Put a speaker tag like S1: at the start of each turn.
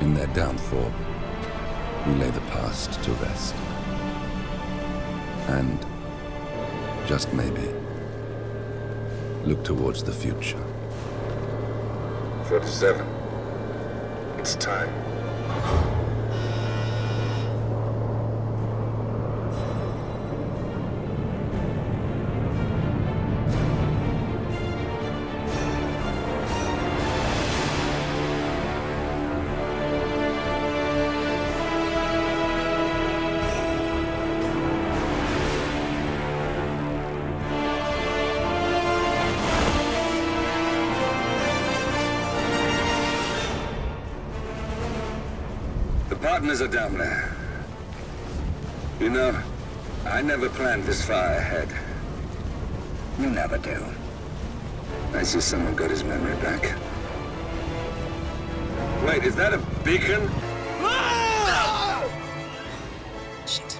S1: In their downfall, we lay the past to rest. And, just maybe, look towards the future.
S2: 37. It's time.
S3: Partners are down there. You know, I never planned this far ahead. You never do. I see someone got his memory back. Wait, is that a beacon?
S4: Shit.